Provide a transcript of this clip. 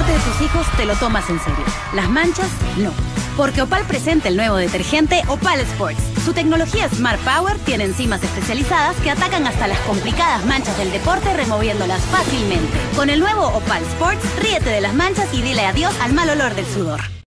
de tus hijos te lo tomas en serio. Las manchas, no. Porque Opal presenta el nuevo detergente Opal Sports. Su tecnología Smart Power tiene enzimas especializadas que atacan hasta las complicadas manchas del deporte removiéndolas fácilmente. Con el nuevo Opal Sports, ríete de las manchas y dile adiós al mal olor del sudor.